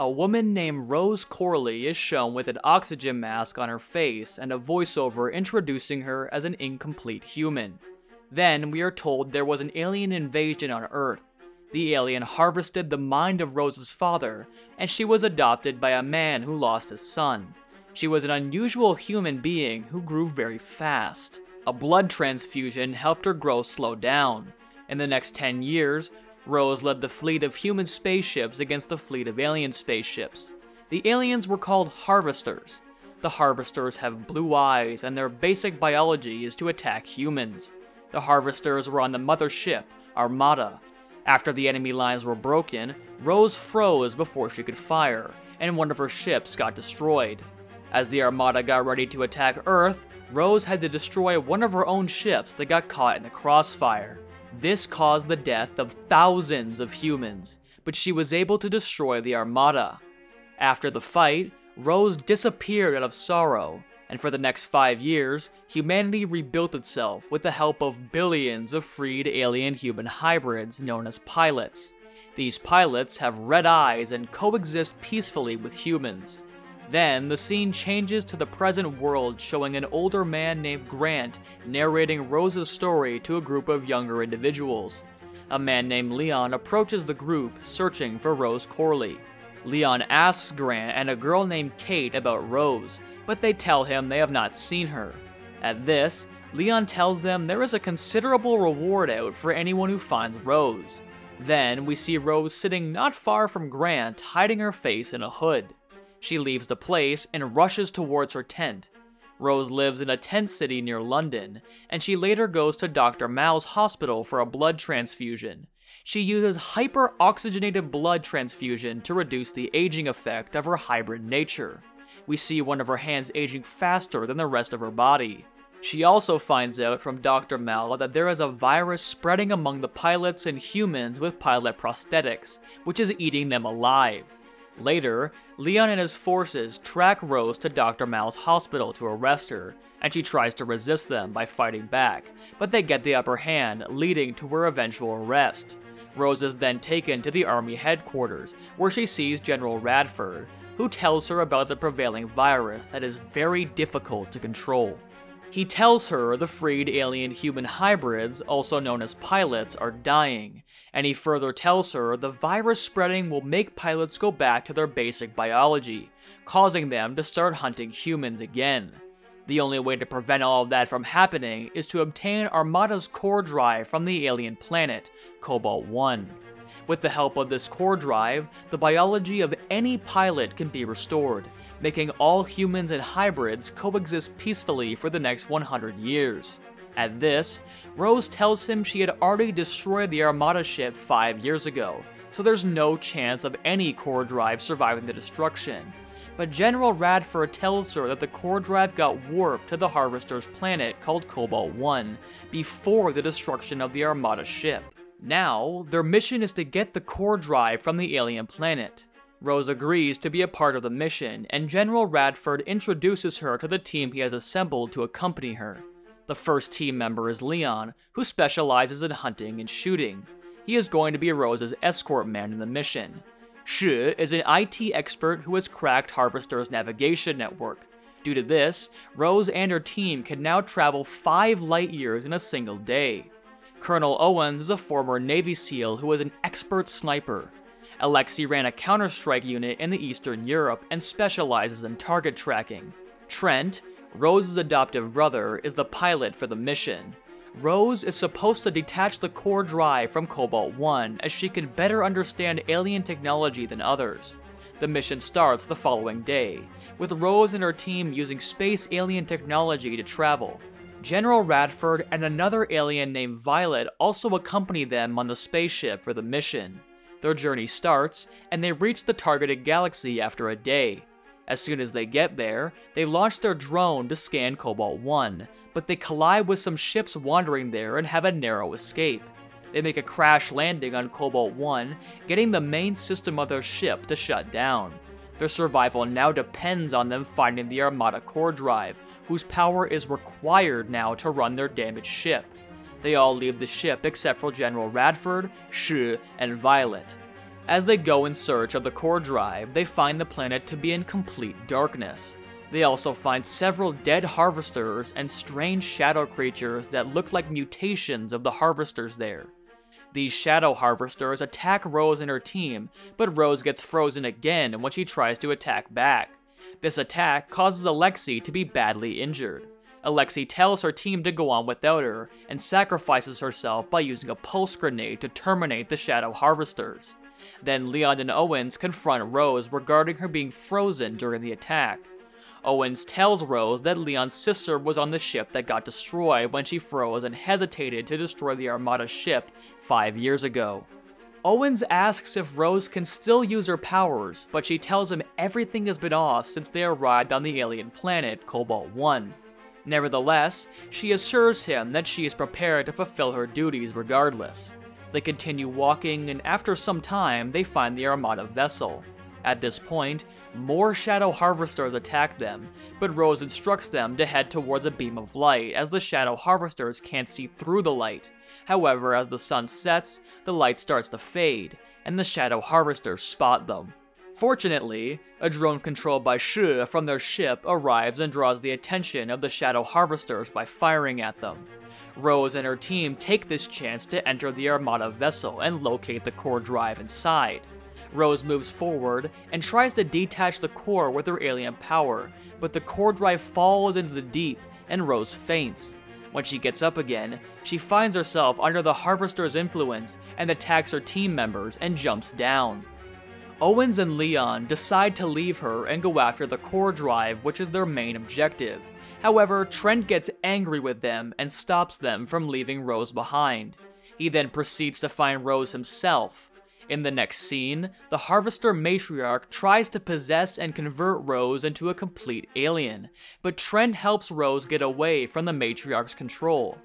A woman named Rose Corley is shown with an oxygen mask on her face and a voiceover introducing her as an incomplete human. Then we are told there was an alien invasion on Earth. The alien harvested the mind of Rose's father, and she was adopted by a man who lost his son. She was an unusual human being who grew very fast. A blood transfusion helped her grow slow down. In the next 10 years, Rose led the fleet of human spaceships against the fleet of alien spaceships. The aliens were called Harvesters. The Harvesters have blue eyes, and their basic biology is to attack humans. The Harvesters were on the mother ship, Armada. After the enemy lines were broken, Rose froze before she could fire, and one of her ships got destroyed. As the Armada got ready to attack Earth, Rose had to destroy one of her own ships that got caught in the crossfire. This caused the death of thousands of humans, but she was able to destroy the Armada. After the fight, Rose disappeared out of sorrow, and for the next five years, humanity rebuilt itself with the help of billions of freed alien human hybrids known as pilots. These pilots have red eyes and coexist peacefully with humans. Then, the scene changes to the present world showing an older man named Grant narrating Rose's story to a group of younger individuals. A man named Leon approaches the group, searching for Rose Corley. Leon asks Grant and a girl named Kate about Rose, but they tell him they have not seen her. At this, Leon tells them there is a considerable reward out for anyone who finds Rose. Then, we see Rose sitting not far from Grant, hiding her face in a hood. She leaves the place and rushes towards her tent. Rose lives in a tent city near London, and she later goes to Dr. Mal's hospital for a blood transfusion. She uses hyper-oxygenated blood transfusion to reduce the aging effect of her hybrid nature. We see one of her hands aging faster than the rest of her body. She also finds out from Dr. Mal that there is a virus spreading among the pilots and humans with pilot prosthetics, which is eating them alive. Later, Leon and his forces track Rose to Dr. Mal's hospital to arrest her, and she tries to resist them by fighting back, but they get the upper hand, leading to her eventual arrest. Rose is then taken to the army headquarters, where she sees General Radford, who tells her about the prevailing virus that is very difficult to control. He tells her the freed alien human hybrids, also known as pilots, are dying, and he further tells her the virus spreading will make pilots go back to their basic biology, causing them to start hunting humans again. The only way to prevent all of that from happening is to obtain Armada's core drive from the alien planet, Cobalt 1. With the help of this core drive, the biology of any pilot can be restored, making all humans and hybrids coexist peacefully for the next 100 years. At this, Rose tells him she had already destroyed the Armada ship 5 years ago, so there's no chance of any core drive surviving the destruction. But General Radford tells her that the core drive got warped to the Harvester's planet called Cobalt 1 before the destruction of the Armada ship. Now, their mission is to get the core drive from the alien planet. Rose agrees to be a part of the mission, and General Radford introduces her to the team he has assembled to accompany her. The first team member is Leon, who specializes in hunting and shooting. He is going to be Rose's escort man in the mission. Shi is an IT expert who has cracked Harvester's navigation network. Due to this, Rose and her team can now travel 5 light years in a single day. Colonel Owens is a former Navy SEAL who is an expert sniper. Alexei ran a Counter-Strike unit in the Eastern Europe and specializes in target tracking. Trent Rose's adoptive brother is the pilot for the mission. Rose is supposed to detach the core drive from Cobalt 1 as she can better understand alien technology than others. The mission starts the following day, with Rose and her team using space alien technology to travel. General Radford and another alien named Violet also accompany them on the spaceship for the mission. Their journey starts, and they reach the targeted galaxy after a day. As soon as they get there, they launch their drone to scan Cobalt 1, but they collide with some ships wandering there and have a narrow escape. They make a crash landing on Cobalt 1, getting the main system of their ship to shut down. Their survival now depends on them finding the Armada core drive, whose power is required now to run their damaged ship. They all leave the ship except for General Radford, Shi, and Violet. As they go in search of the core drive, they find the planet to be in complete darkness. They also find several dead harvesters and strange shadow creatures that look like mutations of the harvesters there. These shadow harvesters attack Rose and her team, but Rose gets frozen again when she tries to attack back. This attack causes Alexei to be badly injured. Alexei tells her team to go on without her, and sacrifices herself by using a pulse grenade to terminate the Shadow Harvesters. Then Leon and Owens confront Rose regarding her being frozen during the attack. Owens tells Rose that Leon's sister was on the ship that got destroyed when she froze and hesitated to destroy the Armada ship five years ago. Owens asks if Rose can still use her powers, but she tells him everything has been off since they arrived on the alien planet Cobalt 1. Nevertheless, she assures him that she is prepared to fulfill her duties regardless. They continue walking, and after some time, they find the Armada vessel. At this point, more Shadow Harvesters attack them, but Rose instructs them to head towards a beam of light as the Shadow Harvesters can't see through the light. However, as the sun sets, the light starts to fade, and the Shadow Harvesters spot them. Fortunately, a drone controlled by Shu from their ship arrives and draws the attention of the Shadow Harvesters by firing at them. Rose and her team take this chance to enter the Armada vessel and locate the core drive inside. Rose moves forward and tries to detach the core with her alien power, but the core drive falls into the deep and Rose faints. When she gets up again, she finds herself under the Harvester's influence and attacks her team members and jumps down. Owens and Leon decide to leave her and go after the core drive, which is their main objective. However, Trent gets angry with them and stops them from leaving Rose behind. He then proceeds to find Rose himself. In the next scene, the Harvester Matriarch tries to possess and convert Rose into a complete alien, but Trent helps Rose get away from the Matriarch's control.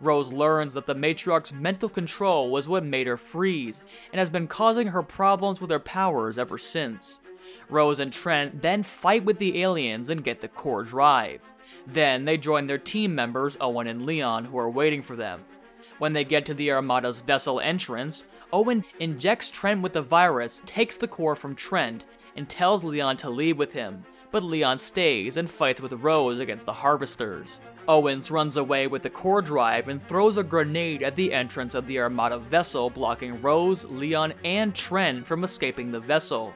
Rose learns that the Matriarch's mental control was what made her freeze, and has been causing her problems with her powers ever since. Rose and Trent then fight with the aliens and get the core drive. Then they join their team members Owen and Leon who are waiting for them. When they get to the Armada's vessel entrance, Owen injects Trent with the virus, takes the core from Trent, and tells Leon to leave with him, but Leon stays and fights with Rose against the Harvesters. Owens runs away with the core drive and throws a grenade at the entrance of the Armada vessel, blocking Rose, Leon, and Trent from escaping the vessel.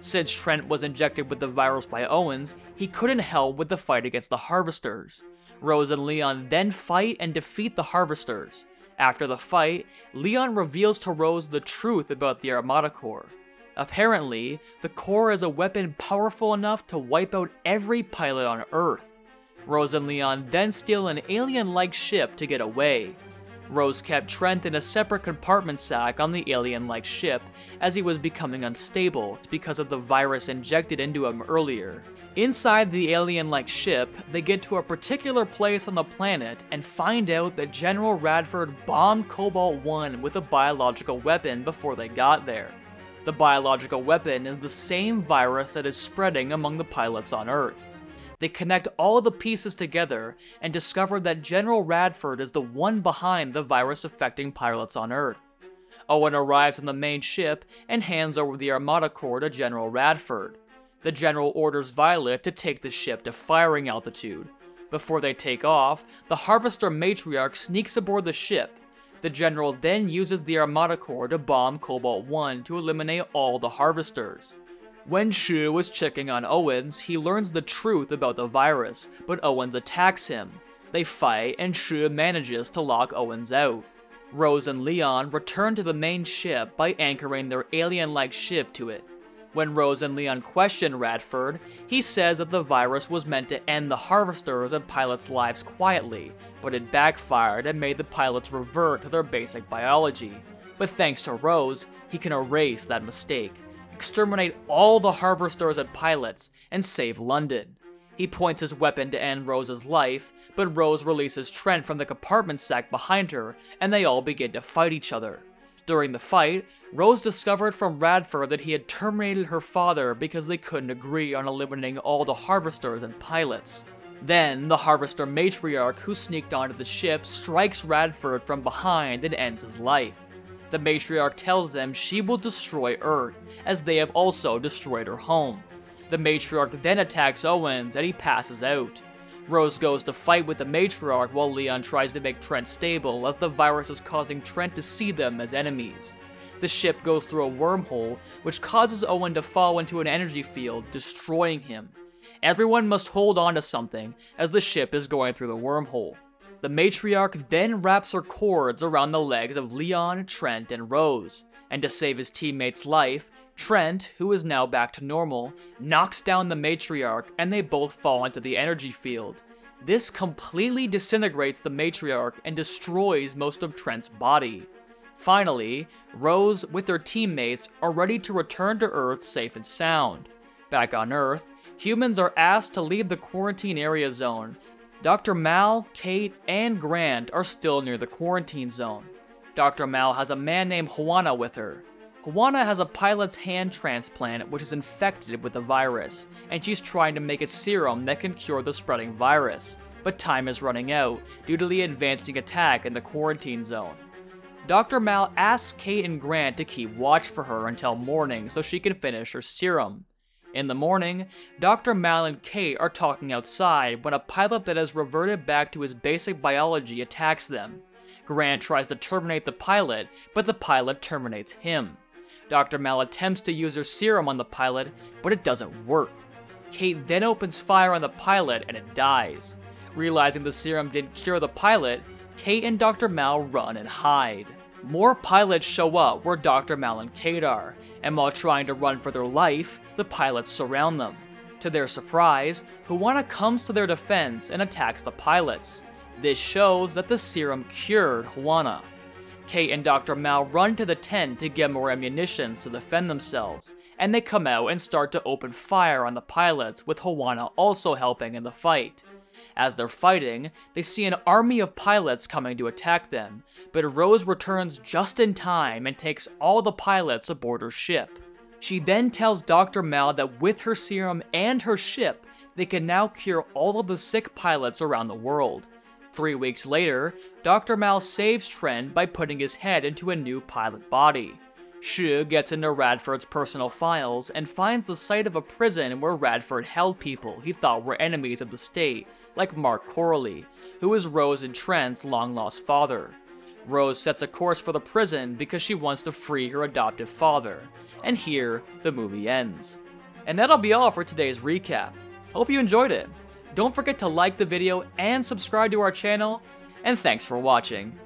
Since Trent was injected with the virus by Owens, he couldn't help with the fight against the Harvesters. Rose and Leon then fight and defeat the Harvesters. After the fight, Leon reveals to Rose the truth about the Armada Core. Apparently, the core is a weapon powerful enough to wipe out every pilot on Earth. Rose and Leon then steal an alien-like ship to get away. Rose kept Trent in a separate compartment sack on the alien-like ship as he was becoming unstable because of the virus injected into him earlier. Inside the alien-like ship, they get to a particular place on the planet and find out that General Radford bombed Cobalt-1 with a biological weapon before they got there. The biological weapon is the same virus that is spreading among the pilots on Earth. They connect all the pieces together and discover that General Radford is the one behind the virus affecting pilots on Earth. Owen arrives on the main ship and hands over the Armada core to General Radford. The General orders Violet to take the ship to firing altitude. Before they take off, the Harvester Matriarch sneaks aboard the ship. The General then uses the Armada core to bomb Cobalt 1 to eliminate all the Harvesters. When Shu was checking on Owens, he learns the truth about the virus, but Owens attacks him. They fight, and Shu manages to lock Owens out. Rose and Leon return to the main ship by anchoring their alien-like ship to it. When Rose and Leon question Radford, he says that the virus was meant to end the Harvesters and pilots' lives quietly, but it backfired and made the pilots revert to their basic biology. But thanks to Rose, he can erase that mistake exterminate all the harvesters and pilots, and save London. He points his weapon to end Rose's life, but Rose releases Trent from the compartment sack behind her, and they all begin to fight each other. During the fight, Rose discovered from Radford that he had terminated her father because they couldn't agree on eliminating all the harvesters and pilots. Then, the Harvester Matriarch who sneaked onto the ship strikes Radford from behind and ends his life. The matriarch tells them she will destroy Earth, as they have also destroyed her home. The matriarch then attacks Owens and he passes out. Rose goes to fight with the matriarch while Leon tries to make Trent stable as the virus is causing Trent to see them as enemies. The ship goes through a wormhole, which causes Owen to fall into an energy field, destroying him. Everyone must hold on to something as the ship is going through the wormhole. The matriarch then wraps her cords around the legs of Leon, Trent, and Rose, and to save his teammate's life, Trent, who is now back to normal, knocks down the matriarch and they both fall into the energy field. This completely disintegrates the matriarch and destroys most of Trent's body. Finally, Rose, with her teammates, are ready to return to Earth safe and sound. Back on Earth, humans are asked to leave the quarantine area zone. Dr. Mal, Kate, and Grant are still near the quarantine zone. Dr. Mal has a man named Juana with her. Juana has a pilot's hand transplant which is infected with the virus, and she's trying to make a serum that can cure the spreading virus. But time is running out due to the advancing attack in the quarantine zone. Dr. Mal asks Kate and Grant to keep watch for her until morning so she can finish her serum. In the morning, Dr. Mal and Kate are talking outside when a pilot that has reverted back to his basic biology attacks them. Grant tries to terminate the pilot, but the pilot terminates him. Dr. Mal attempts to use her serum on the pilot, but it doesn't work. Kate then opens fire on the pilot and it dies. Realizing the serum didn't cure the pilot, Kate and Dr. Mal run and hide. More pilots show up where Dr. Mal and Kate are, and while trying to run for their life, the pilots surround them. To their surprise, Juana comes to their defense and attacks the pilots. This shows that the serum cured Juana. Kate and Dr. Mal run to the tent to get more ammunitions to defend themselves, and they come out and start to open fire on the pilots, with Juana also helping in the fight. As they're fighting, they see an army of pilots coming to attack them, but Rose returns just in time and takes all the pilots aboard her ship. She then tells Dr. Mal that with her serum and her ship, they can now cure all of the sick pilots around the world. Three weeks later, Dr. Mal saves Trent by putting his head into a new pilot body. Shu gets into Radford's personal files and finds the site of a prison where Radford held people he thought were enemies of the state like Mark Corley, who is Rose and Trent's long-lost father. Rose sets a course for the prison because she wants to free her adoptive father, and here the movie ends. And that'll be all for today's recap. Hope you enjoyed it. Don't forget to like the video and subscribe to our channel, and thanks for watching.